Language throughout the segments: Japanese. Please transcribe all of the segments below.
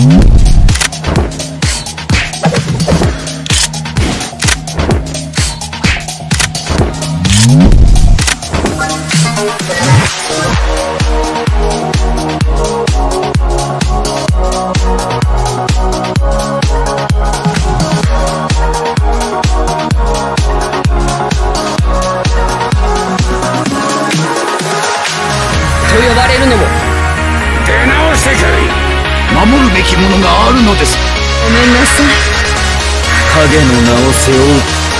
you 守るべきものがあるのです。ごめんなさい。影の名を背負う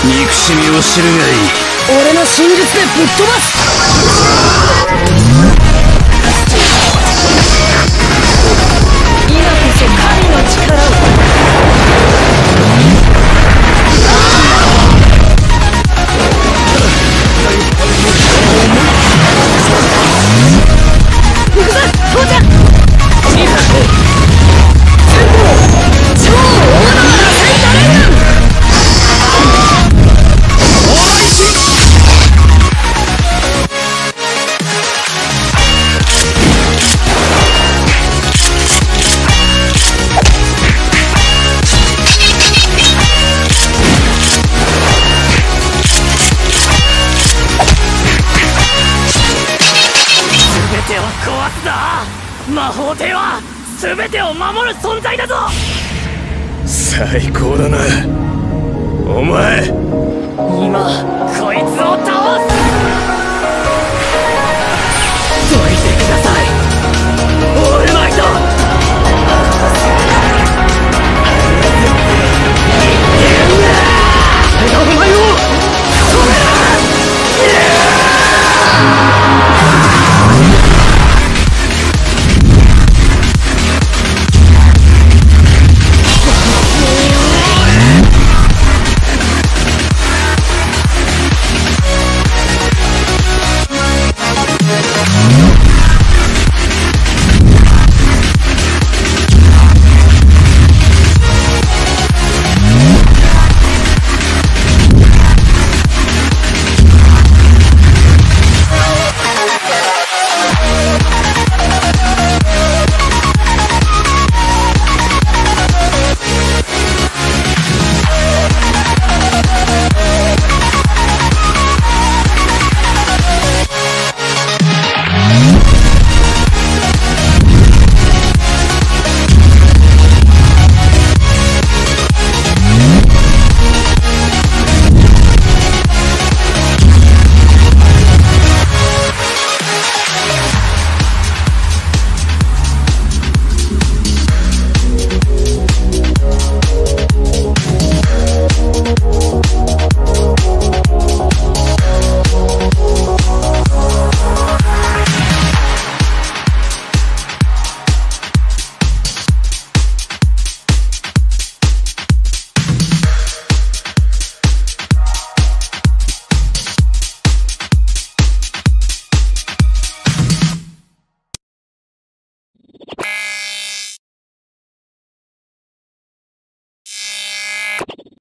憎しみを知るがいい。俺の真術でぶっ飛ばす壊すだ魔法帝は全てを守る存在だぞ。最高だな。お前。今こいつを倒す